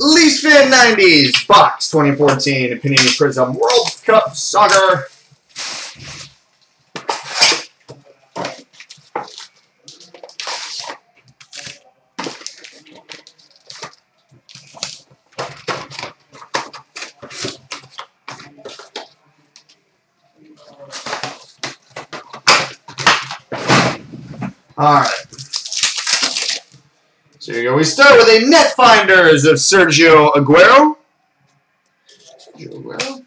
Leafs Fan 90s Box 2014 Panini Prizm World Cup Soccer. All right. So here we go. We start with a net finders of Sergio Aguero. Sergio Aguero.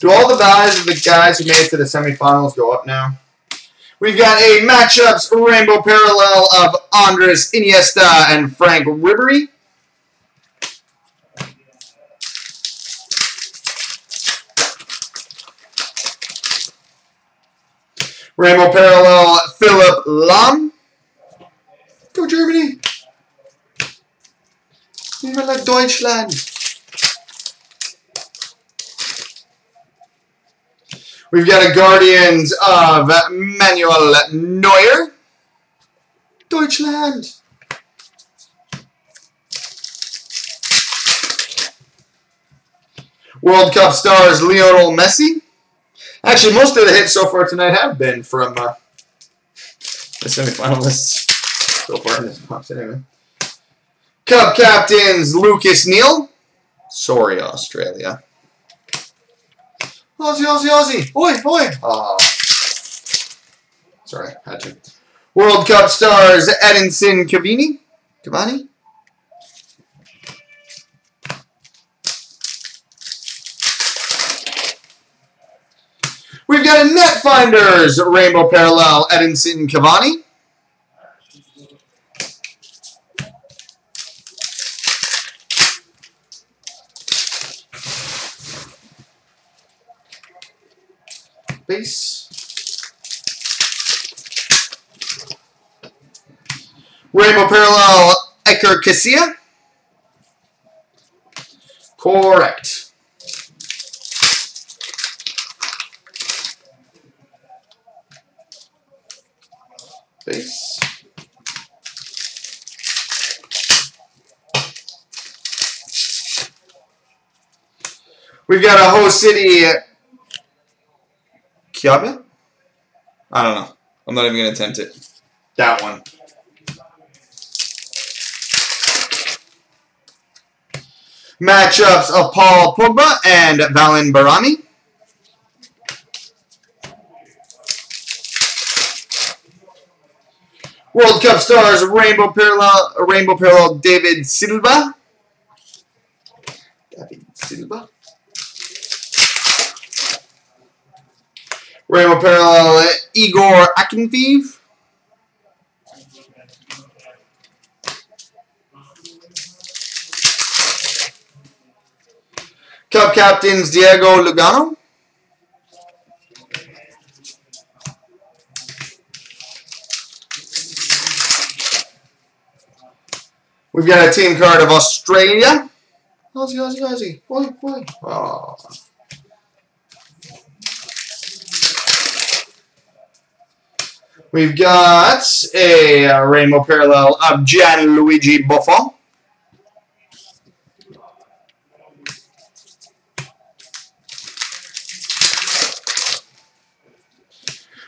Do all the values of the guys who made it to the semifinals go up now? We've got a matchups rainbow parallel of Andres Iniesta and Frank Ribery. Rainbow parallel Philipp Lahm. Go Germany! Viva la Deutschland! We've got a Guardians of Manuel Neuer. Deutschland! World Cup stars Lionel Messi. Actually, most of the hits so far tonight have been from uh, the semifinalists so far this box anyway. Cup captains Lucas Neill. Sorry, Australia. Aussie, Aussie, Aussie. Oi, oi. Oh. Sorry, had to. World Cup stars Edinson Cavani. Cavani? We've got a Net Finders Rainbow Parallel Edinson Cavani. Base. Rainbow Parallel Iker Casillas. Correct. Base. We've got a whole city Kiabe? I don't know. I'm not even going to attempt it. That one. Matchups of Paul Pogba and Valon Behrami. World Cup stars Rainbow Parallel Rainbow Parallel David Silva. David Silva. Rainbow Parallel Igor Akinfeev. Cup captains Diego Lugano. We've got a team card of Australia. Aussie, Aussie, Aussie. Boy, boy. Oh. We've got a rainbow parallel of Gianluigi Buffon.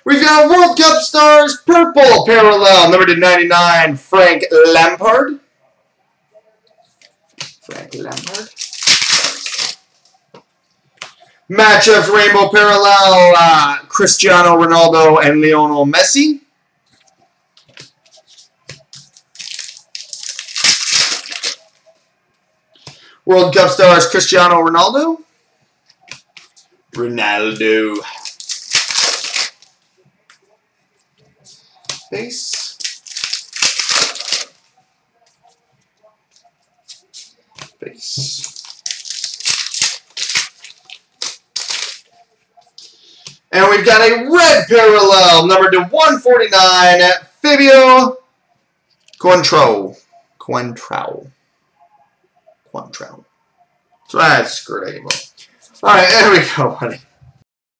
We've got World Cup Stars Purple Parallel, number to 99, Frank Lampard. Frank Lampard. Matchups Rainbow Parallel, uh, Cristiano Ronaldo and Lionel Messi. World Cup stars Cristiano Ronaldo. Ronaldo. Base. Base. And we've got a red parallel, number to 149, at Fabio Coentrão. Coentrão. Coentrão. So that's great. All right, there we go, buddy.